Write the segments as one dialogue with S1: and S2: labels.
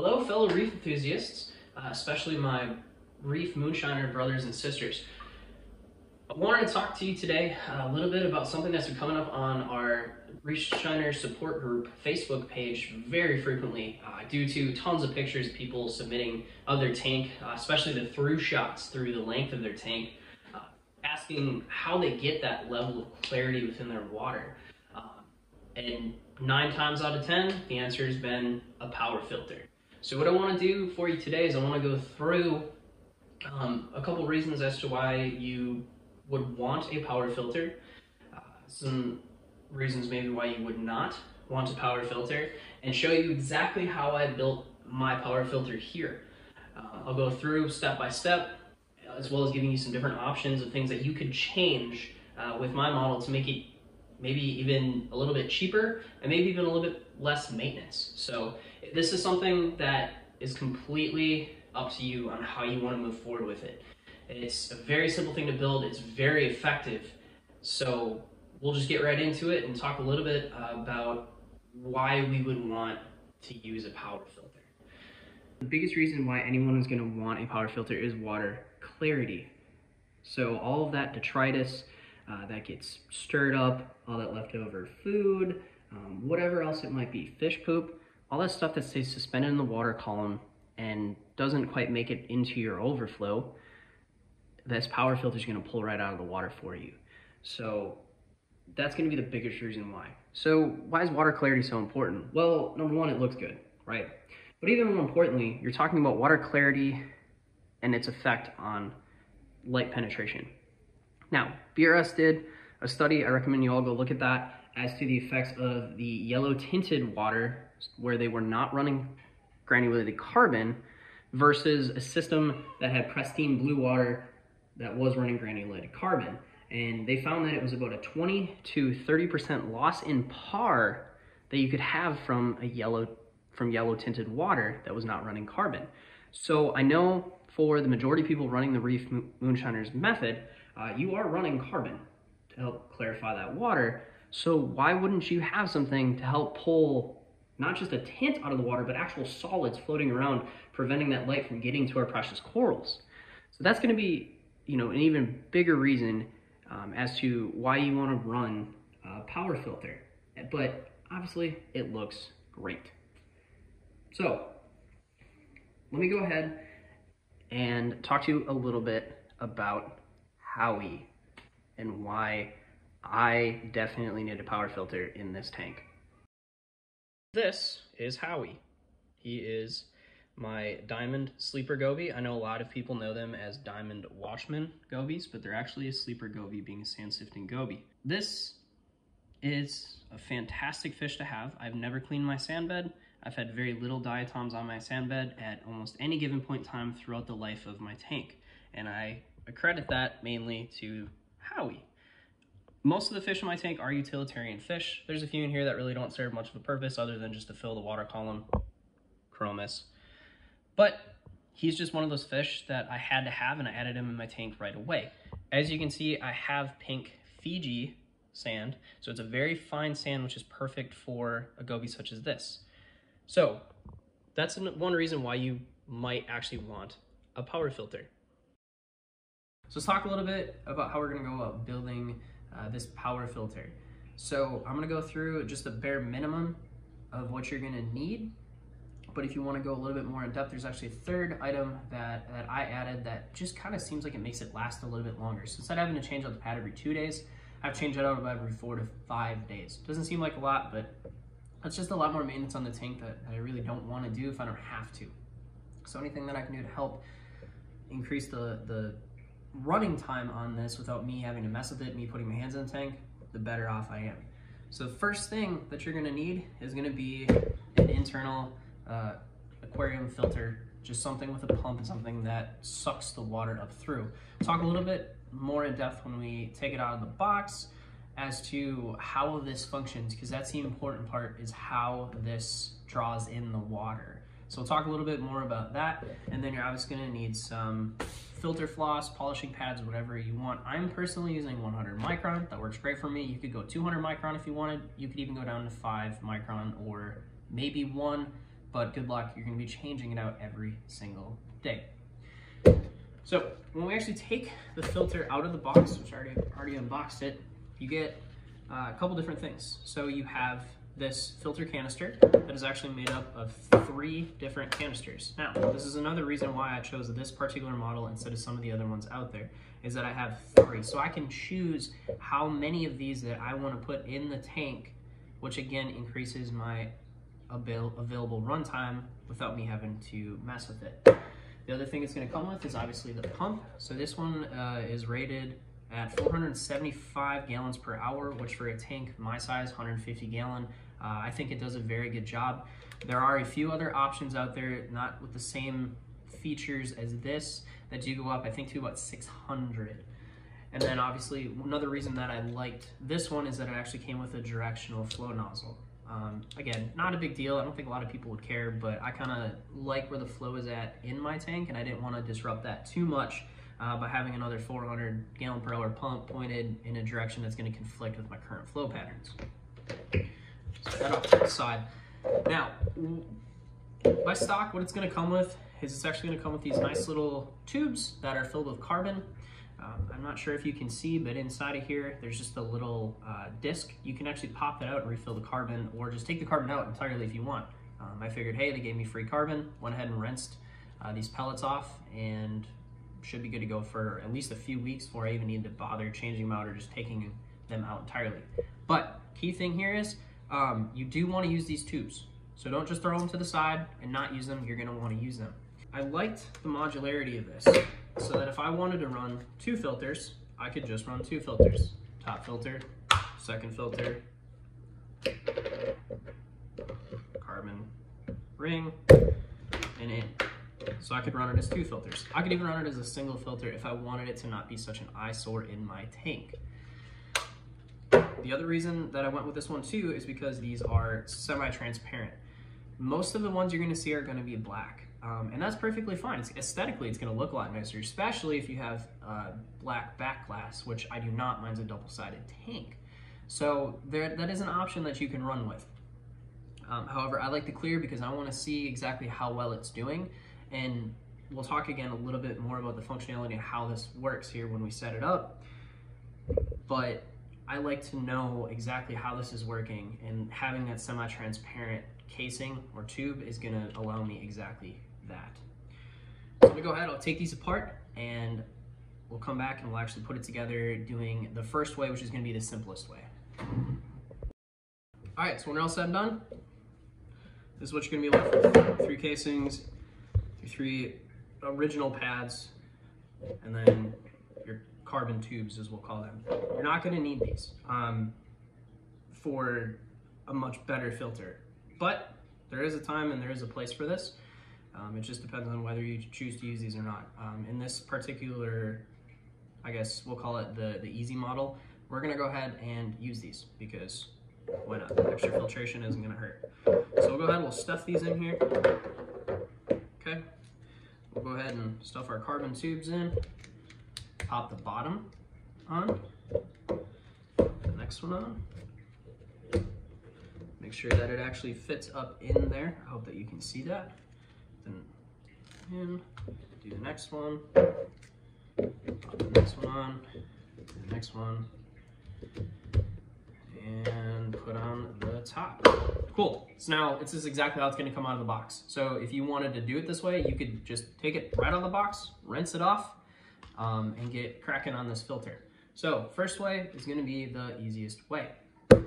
S1: fellow reef enthusiasts, uh, especially my reef moonshiner brothers and sisters. I wanted to talk to you today a little bit about something that's been coming up on our Reef Shiner support group Facebook page very frequently uh, due to tons of pictures of people submitting of their tank, uh, especially the through shots through the length of their tank, uh, asking how they get that level of clarity within their water. Um, and nine times out of 10, the answer has been a power filter. So what I want to do for you today is I want to go through um, a couple reasons as to why you would want a power filter, uh, some reasons maybe why you would not want a power filter, and show you exactly how I built my power filter here. Uh, I'll go through step by step, as well as giving you some different options of things that you could change uh, with my model to make it maybe even a little bit cheaper and maybe even a little bit less maintenance. So this is something that is completely up to you on how you want to move forward with it. It's a very simple thing to build. It's very effective. So we'll just get right into it and talk a little bit about why we would want to use a power filter. The biggest reason why anyone is going to want a power filter is water clarity. So all of that detritus uh, that gets stirred up, all that leftover food, um, whatever else it might be, fish poop, all that stuff that stays suspended in the water column and doesn't quite make it into your overflow, this power filter is going to pull right out of the water for you. So that's going to be the biggest reason why. So why is water clarity so important? Well, number one, it looks good, right? But even more importantly, you're talking about water clarity and its effect on light penetration. Now, BRS did a study, I recommend you all go look at that, as to the effects of the yellow tinted water where they were not running granulated carbon versus a system that had pristine blue water that was running granulated carbon. And they found that it was about a 20 to 30% loss in par that you could have from a yellow from yellow tinted water that was not running carbon. So I know for the majority of people running the Reef Moonshiners method, uh, you are running carbon to help clarify that water. So why wouldn't you have something to help pull not just a tint out of the water, but actual solids floating around, preventing that light from getting to our precious corals? So that's gonna be, you know, an even bigger reason um, as to why you wanna run a power filter. But obviously it looks great. So let me go ahead and talk to you a little bit about Howie and why I definitely need a power filter in this tank. This is Howie. He is my diamond sleeper goby. I know a lot of people know them as diamond watchman gobies, but they're actually a sleeper goby being a sand sifting goby. This is a fantastic fish to have. I've never cleaned my sand bed. I've had very little diatoms on my sand bed at almost any given point in time throughout the life of my tank. And I accredit that mainly to Howie. Most of the fish in my tank are utilitarian fish. There's a few in here that really don't serve much of a purpose other than just to fill the water column, chromis. But he's just one of those fish that I had to have and I added him in my tank right away. As you can see, I have pink Fiji sand. So it's a very fine sand, which is perfect for a goby such as this. So that's one reason why you might actually want a power filter. So let's talk a little bit about how we're gonna go about building uh, this power filter. So I'm gonna go through just the bare minimum of what you're gonna need. But if you wanna go a little bit more in depth, there's actually a third item that, that I added that just kind of seems like it makes it last a little bit longer. So instead of having to change out the pad every two days, I've changed it out about every four to five days. Doesn't seem like a lot, but that's just a lot more maintenance on the tank that, that I really don't wanna do if I don't have to. So anything that I can do to help increase the, the running time on this without me having to mess with it, me putting my hands in the tank, the better off I am. So the first thing that you're gonna need is gonna be an internal uh, aquarium filter, just something with a pump and something that sucks the water up through. Talk a little bit more in depth when we take it out of the box as to how this functions, because that's the important part is how this draws in the water. So we'll talk a little bit more about that, and then you're obviously gonna need some filter floss, polishing pads, whatever you want. I'm personally using 100 micron. That works great for me. You could go 200 micron if you wanted. You could even go down to 5 micron or maybe 1. but good luck, you're gonna be changing it out every single day. So when we actually take the filter out of the box, which I already, already unboxed it, you get uh, a couple different things. So you have this filter canister that is actually made up of three different canisters. Now, this is another reason why I chose this particular model instead of some of the other ones out there, is that I have three. So I can choose how many of these that I want to put in the tank, which again increases my avail available runtime without me having to mess with it. The other thing it's going to come with is obviously the pump. So this one uh, is rated at 475 gallons per hour, which for a tank my size, 150 gallon, uh, I think it does a very good job. There are a few other options out there, not with the same features as this, that do go up, I think, to about 600. And then obviously, another reason that I liked this one is that it actually came with a directional flow nozzle. Um, again, not a big deal. I don't think a lot of people would care, but I kind of like where the flow is at in my tank, and I didn't want to disrupt that too much uh, by having another 400 gallon per hour pump pointed in a direction that's going to conflict with my current flow patterns. So that off to the side. Now, by stock, what it's going to come with is it's actually going to come with these nice little tubes that are filled with carbon. Um, I'm not sure if you can see, but inside of here, there's just a little uh, disc. You can actually pop that out and refill the carbon, or just take the carbon out entirely if you want. Um, I figured, hey, they gave me free carbon, went ahead and rinsed uh, these pellets off, and should be good to go for at least a few weeks before I even need to bother changing them out or just taking them out entirely. But key thing here is um, you do want to use these tubes. So don't just throw them to the side and not use them. You're going to want to use them. I liked the modularity of this so that if I wanted to run two filters, I could just run two filters. Top filter, second filter, carbon ring, and in. So I could run it as two filters. I could even run it as a single filter if I wanted it to not be such an eyesore in my tank. The other reason that I went with this one too is because these are semi-transparent. Most of the ones you're gonna see are gonna be black. Um, and that's perfectly fine. It's, aesthetically, it's gonna look a lot nicer, especially if you have uh, black back glass, which I do not, mine's a double-sided tank. So there, that is an option that you can run with. Um, however, I like the clear because I wanna see exactly how well it's doing. And we'll talk again a little bit more about the functionality and how this works here when we set it up. But I like to know exactly how this is working and having that semi-transparent casing or tube is gonna allow me exactly that. So I'm gonna go ahead, I'll take these apart and we'll come back and we'll actually put it together doing the first way, which is gonna be the simplest way. All right, so when we're all said and done, this is what you're gonna be left with. Three casings, three original pads, and then your carbon tubes, as we'll call them. You're not going to need these um, for a much better filter, but there is a time and there is a place for this. Um, it just depends on whether you choose to use these or not. Um, in this particular, I guess we'll call it the, the easy model, we're gonna go ahead and use these because why not? Extra filtration isn't gonna hurt. So we'll go ahead, and we'll stuff these in here. Okay, we'll go ahead and stuff our carbon tubes in. Pop the bottom on, the next one on. Make sure that it actually fits up in there. I hope that you can see that. Then in, do the next one, pop the next one on, the next one, and put on the top. Cool. So now this is exactly how it's gonna come out of the box. So if you wanted to do it this way, you could just take it right out of the box, rinse it off, um, and get cracking on this filter. So first way is gonna be the easiest way. We're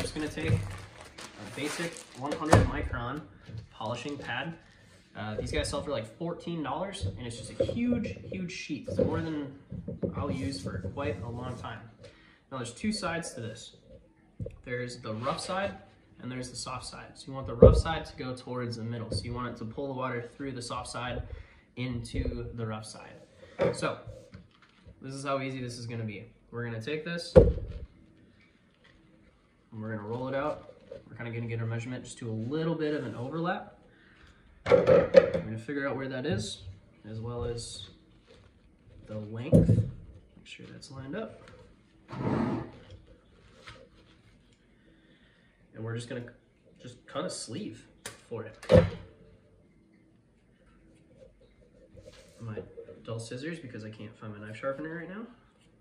S1: just gonna take a basic 100 micron polishing pad. Uh, these guys sell for like $14 and it's just a huge, huge sheet. It's more than I'll use for quite a long time. Now there's two sides to this. There's the rough side and there's the soft side. So you want the rough side to go towards the middle. So you want it to pull the water through the soft side into the rough side. So, this is how easy this is gonna be. We're gonna take this, and we're gonna roll it out. We're kinda gonna get our measurement just to a little bit of an overlap. We're gonna figure out where that is, as well as the length. Make sure that's lined up. And we're just gonna just cut a sleeve. for it. My dull scissors because I can't find my knife sharpener right now.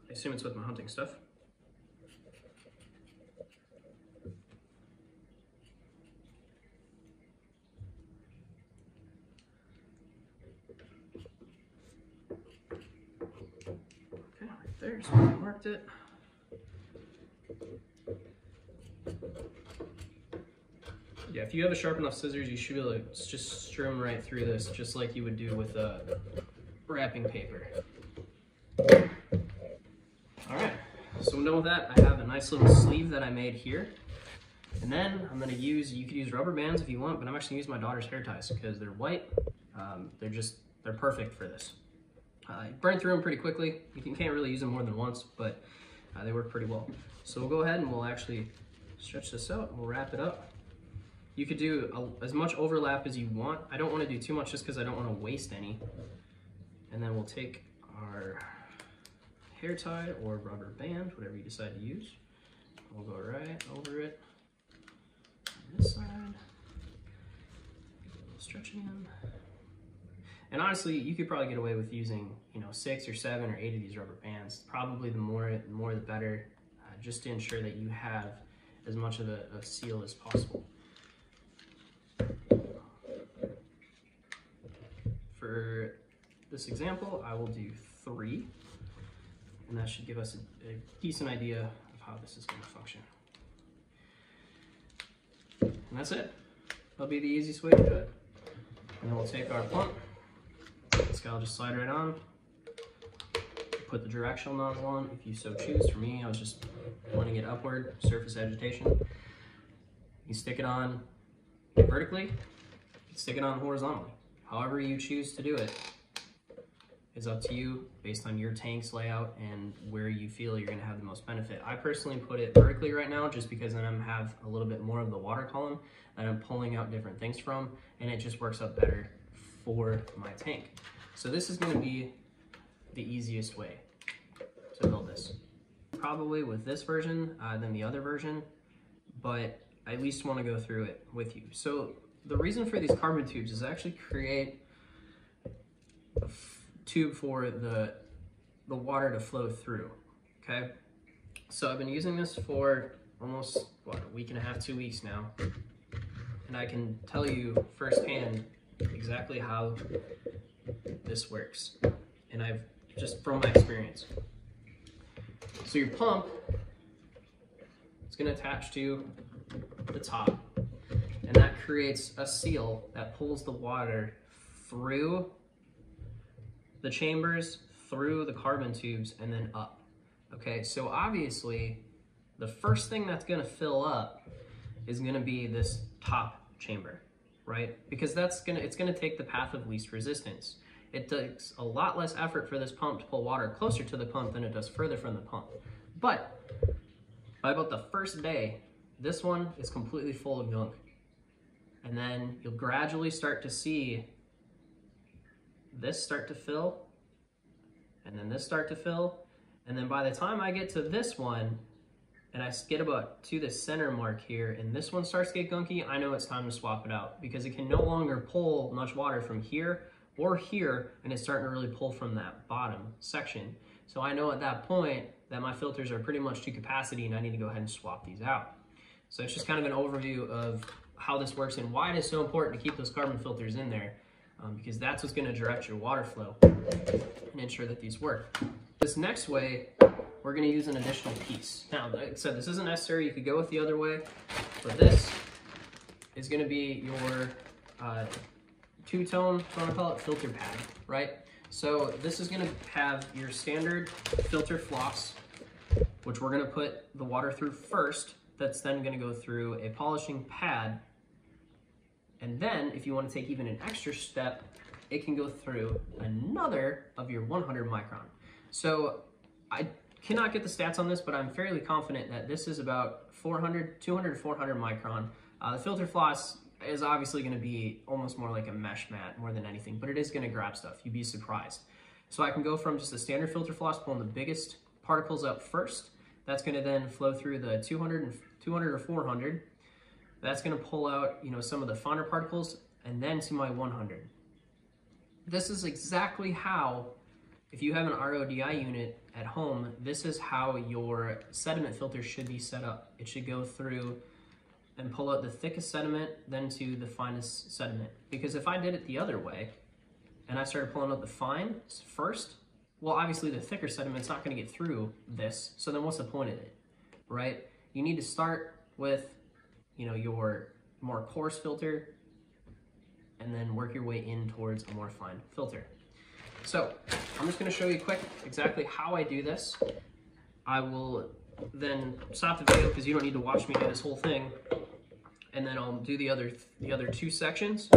S1: I assume it's with my hunting stuff. Okay, right there, so I marked it. Yeah, if you have a sharp enough scissors, you should be able to just strum right through this, just like you would do with uh, wrapping paper. All right, so I'm done with that. I have a nice little sleeve that I made here. And then I'm gonna use, you could use rubber bands if you want, but I'm actually use my daughter's hair ties because they're white. Um, they're just, they're perfect for this. Uh, burn through them pretty quickly. You can, can't really use them more than once, but uh, they work pretty well. So we'll go ahead and we'll actually stretch this out. We'll wrap it up. You could do a, as much overlap as you want. I don't want to do too much just because I don't want to waste any. And then we'll take our hair tie or rubber band, whatever you decide to use. We'll go right over it on this side. Stretching them. And honestly, you could probably get away with using, you know, six or seven or eight of these rubber bands. Probably the more, the more the better, uh, just to ensure that you have as much of a, a seal as possible. For this example, I will do three, and that should give us a, a decent idea of how this is going to function. And that's it. That'll be the easiest way to do it. And then we'll take our pump. This guy will just slide right on. Put the directional nozzle on if you so choose. For me, I was just pointing it upward, surface agitation. You stick it on vertically, stick it on horizontally. However you choose to do it is up to you based on your tank's layout and where you feel you're gonna have the most benefit. I personally put it vertically right now just because then I'm have a little bit more of the water column that I'm pulling out different things from and it just works out better for my tank. So this is gonna be the easiest way to build this. Probably with this version uh, than the other version, but I at least wanna go through it with you. So the reason for these carbon tubes is actually create a tube for the, the water to flow through, okay? So I've been using this for almost, what, a week and a half, two weeks now. And I can tell you firsthand exactly how this works. And I've, just from my experience. So your pump is gonna attach to the top and that creates a seal that pulls the water through the chambers, through the carbon tubes, and then up. Okay, so obviously, the first thing that's gonna fill up is gonna be this top chamber, right? Because that's gonna, it's gonna take the path of least resistance. It takes a lot less effort for this pump to pull water closer to the pump than it does further from the pump. But by about the first day, this one is completely full of gunk. And then you'll gradually start to see this start to fill, and then this start to fill. And then by the time I get to this one, and I get about to the center mark here, and this one starts to get gunky, I know it's time to swap it out because it can no longer pull much water from here or here, and it's starting to really pull from that bottom section. So I know at that point that my filters are pretty much to capacity and I need to go ahead and swap these out. So it's just kind of an overview of how this works and why it is so important to keep those carbon filters in there um, because that's what's going to direct your water flow and ensure that these work. This next way, we're going to use an additional piece. Now, like I said, this isn't necessary. You could go with the other way, but this is going to be your uh, two-tone, I want to call it filter pad, right? So this is going to have your standard filter floss, which we're going to put the water through first. That's then going to go through a polishing pad and then if you want to take even an extra step, it can go through another of your 100 micron. So I cannot get the stats on this, but I'm fairly confident that this is about 400, 200 400 micron. Uh, the filter floss is obviously going to be almost more like a mesh mat more than anything, but it is going to grab stuff. You'd be surprised. So I can go from just a standard filter floss, pulling the biggest particles up first. That's going to then flow through the 200, and, 200 or 400 That's gonna pull out, you know, some of the finer particles and then to my 100. This is exactly how, if you have an RODI unit at home, this is how your sediment filter should be set up. It should go through and pull out the thickest sediment, then to the finest sediment. Because if I did it the other way, and I started pulling out the fine first, well, obviously the thicker sediment's not gonna get through this, so then what's the point of it, right? You need to start with, you know, your more coarse filter, and then work your way in towards a more fine filter. So I'm just gonna show you quick exactly how I do this. I will then stop the video because you don't need to watch me do this whole thing. And then I'll do the other the other two sections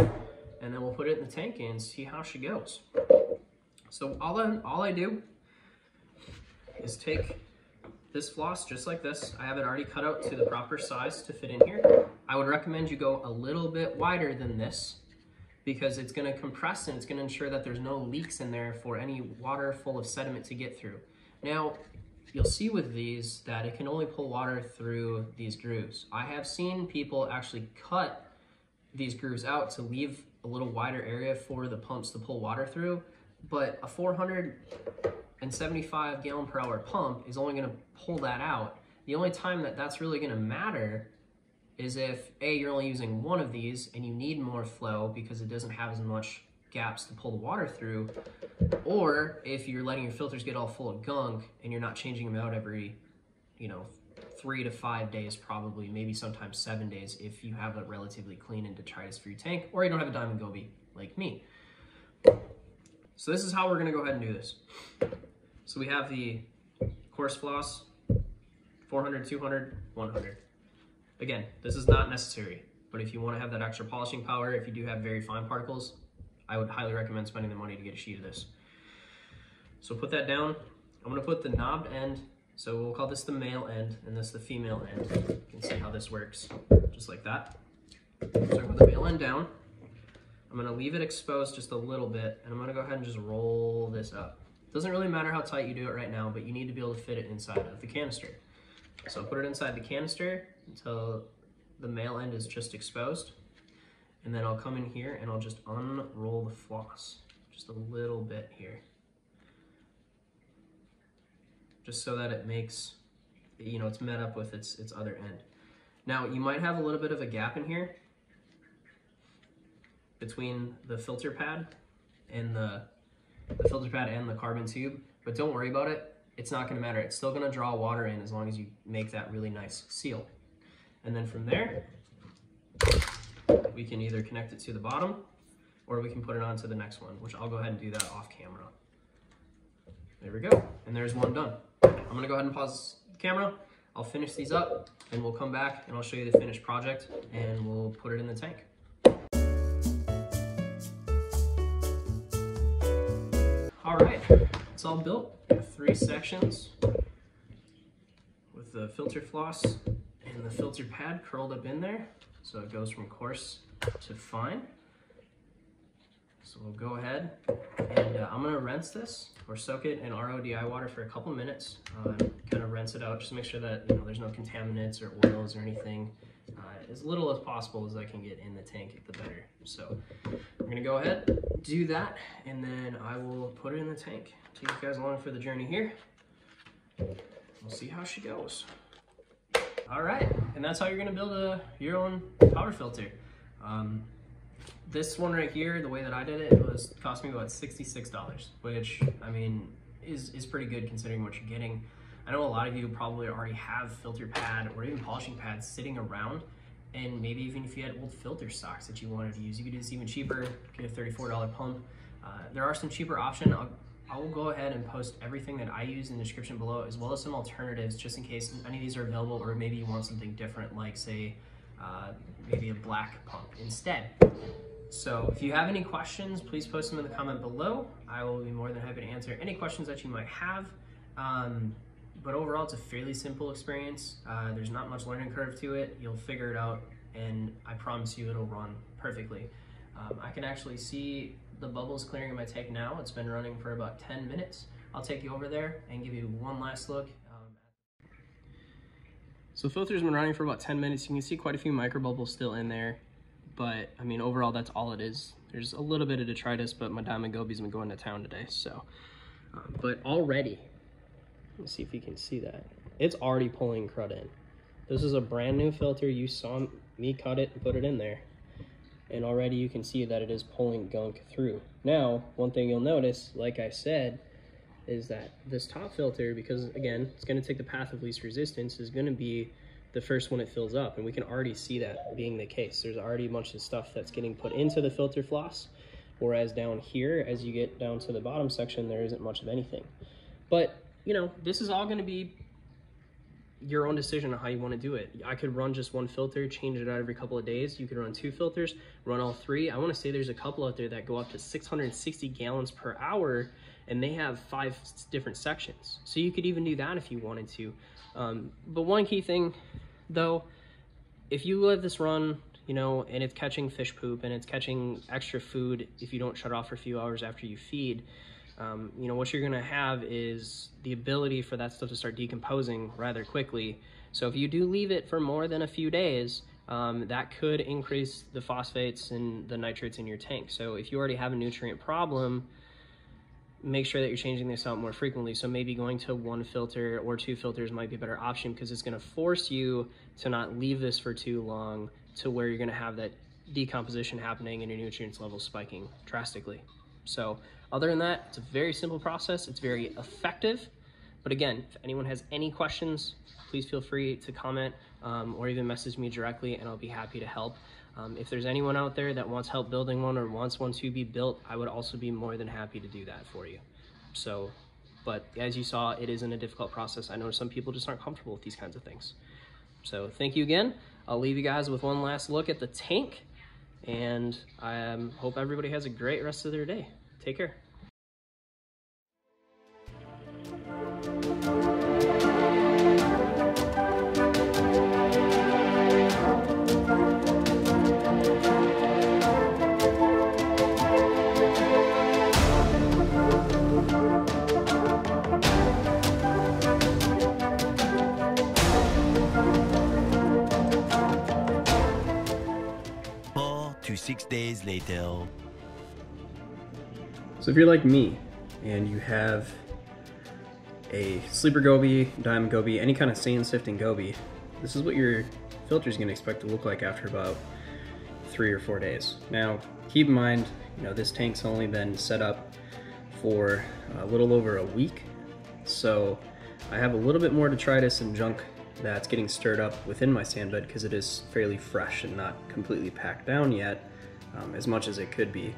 S1: and then we'll put it in the tank and see how she goes. So all I, all I do is take this floss just like this. I have it already cut out to the proper size to fit in here. I would recommend you go a little bit wider than this because it's gonna compress and it's gonna ensure that there's no leaks in there for any water full of sediment to get through. Now, you'll see with these that it can only pull water through these grooves. I have seen people actually cut these grooves out to leave a little wider area for the pumps to pull water through, but a 475 gallon per hour pump is only gonna pull that out. The only time that that's really gonna matter is if A, you're only using one of these and you need more flow because it doesn't have as much gaps to pull the water through, or if you're letting your filters get all full of gunk and you're not changing them out every, you know, three to five days probably, maybe sometimes seven days if you have a relatively clean and detritus free tank, or you don't have a diamond goby like me. So this is how we're gonna go ahead and do this. So we have the coarse floss, 400, 200, 100. Again, this is not necessary, but if you want to have that extra polishing power, if you do have very fine particles, I would highly recommend spending the money to get a sheet of this. So put that down. I'm to put the knobbed end, so we'll call this the male end, and this the female end. You can see how this works, just like that. So to put the male end down. I'm to leave it exposed just a little bit, and I'm to go ahead and just roll this up. Doesn't really matter how tight you do it right now, but you need to be able to fit it inside of the canister. So put it inside the canister until the male end is just exposed. And then I'll come in here and I'll just unroll the floss just a little bit here. Just so that it makes, you know, it's met up with its, its other end. Now you might have a little bit of a gap in here between the filter pad and the, the filter pad and the carbon tube, but don't worry about it it's not gonna matter. It's still gonna draw water in as long as you make that really nice seal. And then from there, we can either connect it to the bottom or we can put it onto the next one, which I'll go ahead and do that off camera. There we go. And there's one done. I'm gonna go ahead and pause the camera. I'll finish these up and we'll come back and I'll show you the finished project and we'll put it in the tank. All right, it's all built three sections with the filter floss and the filter pad curled up in there. So it goes from coarse to fine. So we'll go ahead and uh, I'm gonna rinse this or soak it in RODI water for a couple minutes. Uh, kind of rinse it out, just to make sure that you know there's no contaminants or oils or anything. Uh, as little as possible as I can get in the tank, the better. So I'm gonna go ahead, do that, and then I will put it in the tank take you guys along for the journey here. We'll see how she goes. All right, and that's how you're gonna build a your own power filter. Um, this one right here, the way that I did it, it was cost me about $66, which I mean is is pretty good considering what you're getting. I know a lot of you probably already have filter pad or even polishing pads sitting around and maybe even if you had old filter socks that you wanted to use, you could do this even cheaper, get a $34 pump. Uh, there are some cheaper options. I will go ahead and post everything that I use in the description below as well as some alternatives just in case any of these are available or maybe you want something different like say uh, maybe a black pump instead. So if you have any questions, please post them in the comment below. I will be more than happy to answer any questions that you might have. Um, but overall, it's a fairly simple experience. Uh, there's not much learning curve to it. You'll figure it out and I promise you it'll run perfectly. Um, I can actually see the bubbles clearing in my tank now. It's been running for about 10 minutes. I'll take you over there and give you one last look. Um, So the filter's been running for about 10 minutes. You can see quite a few micro bubbles still in there. But, I mean, overall, that's all it is. There's a little bit of detritus, but my Diamond Goby's been going to town today, so. Um, but already, let's see if you can see that. It's already pulling crud in. This is a brand new filter. You saw me cut it and put it in there. And already you can see that it is pulling gunk through. Now, one thing you'll notice, like I said, is that this top filter, because again, it's gonna take the path of least resistance, is gonna be the first one it fills up. And we can already see that being the case. There's already a bunch of stuff that's getting put into the filter floss. Whereas down here, as you get down to the bottom section, there isn't much of anything. But, you know, this is all gonna be your own decision on how you want to do it. I could run just one filter, change it out every couple of days. You could run two filters, run all three. I want to say there's a couple out there that go up to 660 gallons per hour and they have five different sections. So you could even do that if you wanted to. Um, but one key thing though, if you let this run, you know, and it's catching fish poop and it's catching extra food if you don't shut off for a few hours after you feed, um, you know, what you're gonna have is the ability for that stuff to start decomposing rather quickly. So if you do leave it for more than a few days, um, that could increase the phosphates and the nitrates in your tank. So if you already have a nutrient problem, make sure that you're changing this out more frequently. So maybe going to one filter or two filters might be a better option because it's gonna force you to not leave this for too long to where you're gonna have that decomposition happening and your nutrients levels spiking drastically. So other than that, it's a very simple process. It's very effective. But again, if anyone has any questions, please feel free to comment um, or even message me directly and I'll be happy to help. Um, if there's anyone out there that wants help building one or wants one to be built, I would also be more than happy to do that for you. So, but as you saw, it isn't a difficult process. I know some people just aren't comfortable with these kinds of things. So thank you again. I'll leave you guys with one last look at the tank and I um, hope everybody has a great rest of their day. Take care.
S2: Four to six days later.
S1: So if you're like me and you have a sleeper goby, diamond goby, any kind of sand sifting goby, this is what your filter is going to expect to look like after about three or four days. Now, keep in mind, you know, this tank's only been set up for a little over a week, so I have a little bit more detritus and junk that's getting stirred up within my sand bed because it is fairly fresh and not completely packed down yet, um, as much as it could be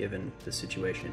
S1: given the situation.